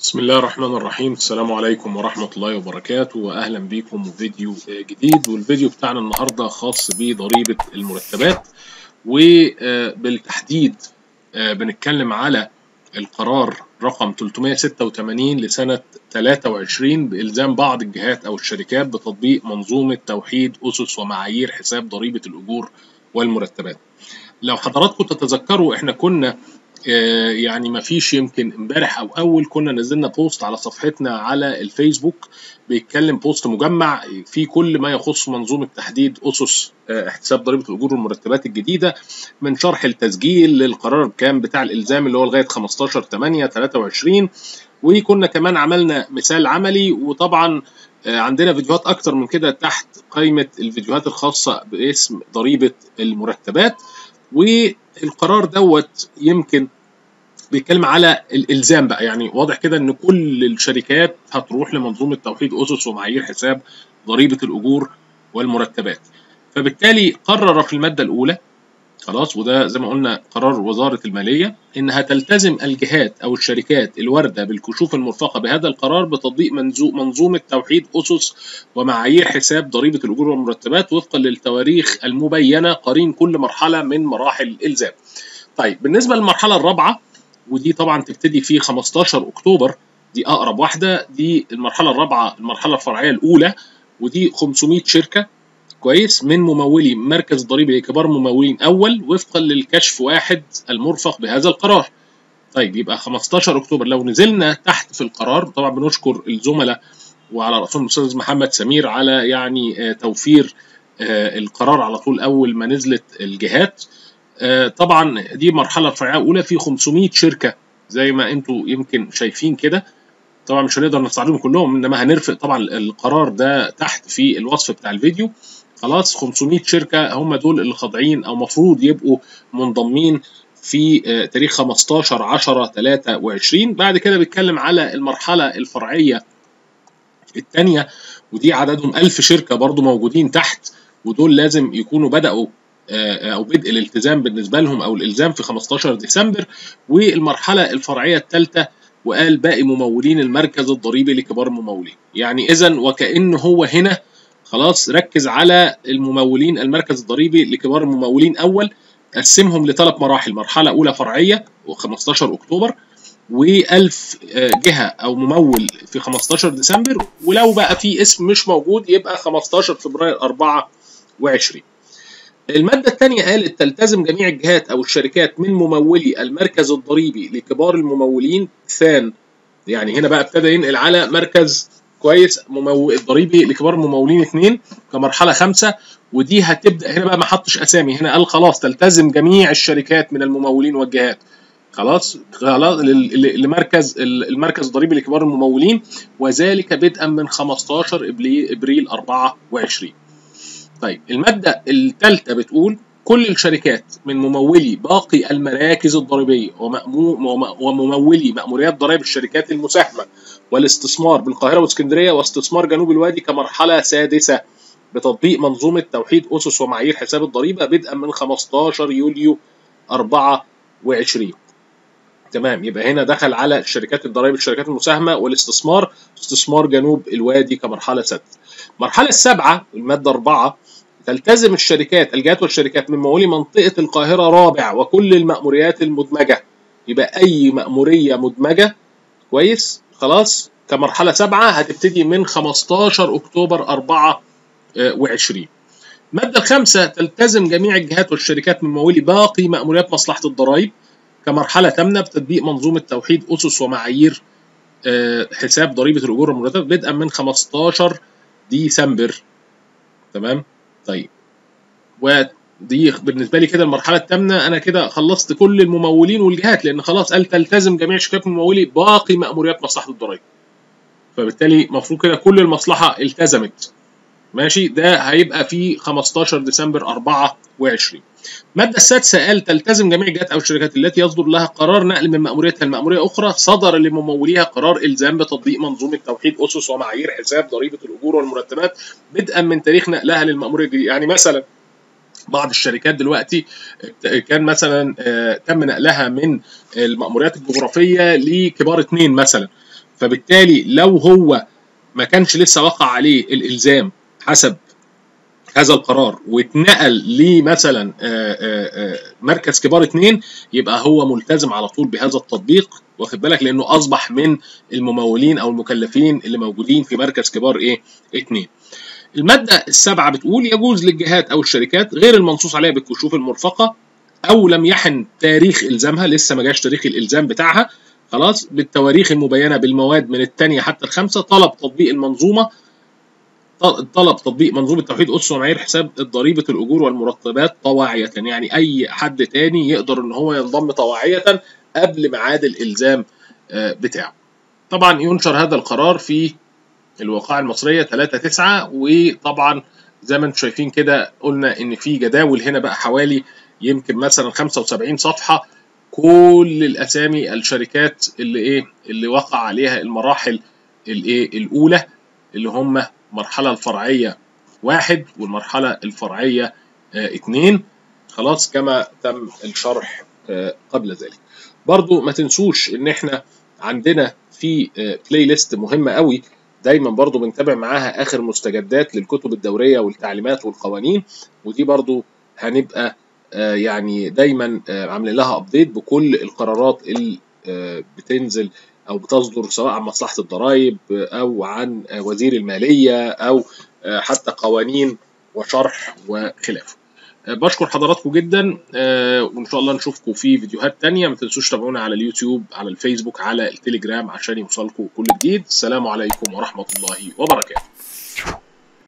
بسم الله الرحمن الرحيم. السلام عليكم ورحمة الله وبركاته وأهلا بكم فيديو جديد. والفيديو بتاعنا النهاردة خاص بضريبة المرتبات. وبالتحديد بنتكلم على القرار رقم 386 لسنة 23 بإلزام بعض الجهات أو الشركات بتطبيق منظومة توحيد أسس ومعايير حساب ضريبة الأجور والمرتبات. لو حضراتكم تتذكروا إحنا كنا يعني ما فيش يمكن امبارح أو اول كنا نزلنا post على صفحتنا على الفيسبوك بيتكلم post مجمع في كل ما يخص منظومة تحديد أسس احتساب ضريبة الأجور والمرتبات الجديدة من شرح التسجيل للقرار كان بتاع الإلزام اللي هو لغاية 15 8 23 وكنا كمان عملنا مثال عملي وطبعا عندنا فيديوهات أكتر من كده تحت قائمة الفيديوهات الخاصة باسم ضريبة المرتبات. والقرار دوت يمكن بيتكلم على الإلزام بقى يعني واضح كده إن كل الشركات هتروح لمنظومة توحيد أسس ومعايير حساب ضريبة الأجور والمرتبات فبالتالي قرر في المادة الأولى خلاص وده زي ما قلنا قرار وزارة المالية إنها تلتزم الجهات أو الشركات الواردة بالكشوف المرفقة بهذا القرار بتطبيق منظومة توحيد أسس ومعايير حساب ضريبة الأجور والمرتبات وفقا للتواريخ المبينة قرين كل مرحلة من مراحل الإلزام. طيب بالنسبة للمرحلة الرابعة ودي طبعا تبتدي في 15 أكتوبر دي أقرب واحدة دي المرحلة الرابعة المرحلة الفرعية الأولى ودي 500 شركة كويس من ممولي مركز ضريبي لكبار ممولين أول وفقا للكشف واحد المرفق بهذا القرار. طيب يبقى 15 أكتوبر لو نزلنا تحت في القرار طبعا بنشكر الزملاء وعلى رأسهم الأستاذ محمد سمير على يعني توفير القرار على طول أول ما نزلت الجهات. طبعا دي مرحلة فرعيه اولى في 500 شركة زي ما أنتم يمكن شايفين كده. طبعا مش هنقدر نستعرضهم كلهم إنما هنرفق طبعا القرار ده تحت في الوصف بتاع الفيديو. خلاص 500 شركة هم دول اللي خاضعين أو مفروض يبقوا منضمين في تاريخ 15 10 23 بعد كده بيتكلم على المرحلة الفرعية الثانية ودي عددهم 1000 شركة برضو موجودين تحت ودول لازم يكونوا بدأوا أو بدء الالتزام بالنسبة لهم أو الإلزام في 15 ديسمبر. والمرحلة الفرعية الثالثة وقال باقي ممولين المركز الضريبي لكبار الممولين يعني اذا وكأن هو هنا خلاص ركز على الممولين المركز الضريبي لكبار الممولين أول. قسمهم لثلاث مراحل مرحلة أولى فرعية و15 أكتوبر و1000 جهة أو ممول في 15 ديسمبر. ولو بقى في اسم مش موجود يبقى 15 فبراير 24 المادة الثانية قالت تلتزم جميع الجهات أو الشركات من ممولي المركز الضريبي لكبار الممولين. ثان يعني هنا بقى ابتدى ينقل على مركز كويس ممول ضريبي لكبار الممولين اثنين كمرحلة خمسة ودي هتبدأ هنا بقى ما حطش أسامي. هنا قال خلاص تلتزم جميع الشركات من الممولين والجهات. خلاص خلاص لمركز المركز الضريبي لكبار الممولين وذلك بدءا من 15 إبريل 24 طيب المادة الثالثة بتقول كل الشركات من ممولي باقي المراكز الضريبية وممولي مأموريات ضرائب الشركات المساهمة والاستثمار بالقاهرة واسكندرية واستثمار جنوب الوادي كمرحلة سادسة بتطبيق منظومة توحيد أسس ومعايير حساب الضريبة بدءا من 15 يوليو 24 تمام. يبقى هنا دخل على شركات الضرائب الشركات المساهمة والاستثمار استثمار جنوب الوادي كمرحلة سادسة. المرحلة السابعة المادة 4 تلتزم الشركات الجهات والشركات من موالي منطقة القاهرة رابع وكل المأموريات المدمجة. يبقى أي مأمورية مدمجة كويس؟ خلاص. كمرحلة سبعة هتبتدي من 15 أكتوبر 24 المادة الخامسة تلتزم جميع الجهات والشركات من موالي باقي مأموريات مصلحة الضرائب كمرحلة ثامنة بتطبيق منظومة توحيد أسس ومعايير حساب ضريبة الأجور والمرتبات بدءا من 15 ديسمبر. تمام؟ طيب. ودي بالنسبة لي كده المرحلة الثامنه أنا كده خلصت كل الممولين والجهات لأن خلاص قال تلتزم جميع شركات الممولي باقي مأموريات مصلحة الضرائب. فبالتالي المفروض كده كل المصلحة التزمت. ماشي؟ ده هيبقى في 15 ديسمبر 24 المادة السادسة قال تلتزم جميع الجهات أو الشركات التي يصدر لها قرار نقل من مأموريتها لمأمورية أخرى صدر لمموليها قرار إلزام بتطبيق منظومة توحيد أسس ومعايير حساب ضريبة الأجور والمرتبات بدءا من تاريخ نقلها للمأمورية الجديدة. يعني مثلا بعض الشركات دلوقتي كان مثلا تم نقلها من المأموريات الجغرافية لكبار اثنين مثلا. فبالتالي لو هو ما كانش لسه وقع عليه الإلزام حسب هذا القرار واتنقل لمثلا مركز كبار اتنين يبقى هو ملتزم على طول بهذا التطبيق واخد بالك؟ لأنه أصبح من الممولين أو المكلفين اللي موجودين في مركز كبار إيه؟ اتنين. المادة السابعة بتقول يجوز للجهات أو الشركات غير المنصوص عليها بالكشوف المرفقة أو لم يحن تاريخ إلزامها لسه ما جاش تاريخ الإلزام بتاعها خلاص بالتواريخ المبينة بالمواد من الثانية حتى الخامسة طلب تطبيق المنظومة طلب تطبيق منظومة توحيد أسس ومعايير حساب ضريبة الأجور والمرتبات طواعية يعني أي حد تاني يقدر إن هو ينضم طواعية قبل ميعاد الإلزام بتاعه. طبعا ينشر هذا القرار في الوقائع المصرية 3 9 وطبعا زي ما أنتم شايفين كده قلنا إن في جداول هنا بقى حوالي يمكن مثلا 75 صفحة كل الأسامي الشركات اللي إيه اللي وقع عليها المراحل الإيه الأولى اللي هم المرحلة الفرعية واحد والمرحلة الفرعية آه اتنين. خلاص كما تم الشرح آه قبل ذلك. برضو ما تنسوش إن إحنا عندنا في playlist مهمة قوي. دايما برضو بنتابع معاها آخر مستجدات للكتب الدورية والتعليمات والقوانين. ودي برضو هنبقى يعني دايما عاملين لها update بكل القرارات اللي بتنزل أو بتصدر سواء عن مصلحة الضرائب أو عن وزير المالية أو حتى قوانين وشرح وخلافه. بشكر حضراتكم جدا وإن شاء الله نشوفكم في فيديوهات تانية. ما تنسوش تابعونا على اليوتيوب على الفيسبوك على التليجرام عشان يوصلكم كل جديد. السلام عليكم ورحمة الله وبركاته.